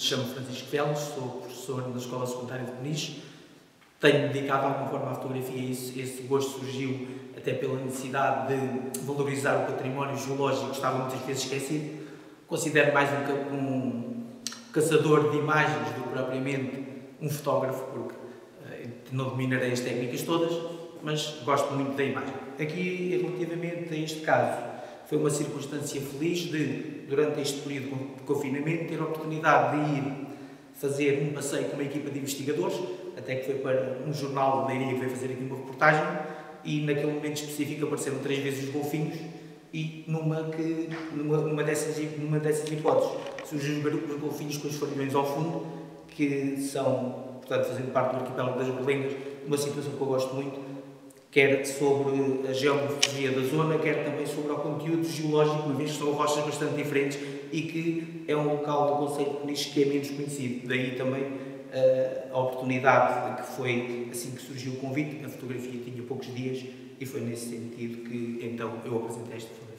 Chamo Francisco Veles, sou professor na Escola Secundária de Peniche. Tenho dedicado de alguma forma à fotografia e esse, esse gosto surgiu até pela necessidade de valorizar o património geológico que estava muitas vezes esquecido. Considero mais um, um caçador de imagens do que propriamente um fotógrafo, porque uh, não dominarei as técnicas todas, mas gosto muito da imagem. Aqui, relativamente a este caso, foi uma circunstância feliz de, durante este período de confinamento, ter a oportunidade de ir fazer um passeio com uma equipa de investigadores, até que foi para um jornal de Leiria que veio fazer aqui uma reportagem, e naquele momento específico apareceram três vezes os golfinhos, e numa, que, numa, numa, dessas, numa dessas hipóteses surgiram os golfinhos com os folhões ao fundo, que são, portanto, fazendo parte do arquipélago das Berlengas, uma situação que eu gosto muito, quer sobre a geomorfologia da zona, quer também sobre o conteúdo geológico, uma vez que são rochas bastante diferentes e que é um local do Conselho de Peniche que é menos conhecido. Daí também uh, a oportunidade que foi assim que surgiu o convite. A fotografia tinha poucos dias e foi nesse sentido que então eu apresentei esta fotografia.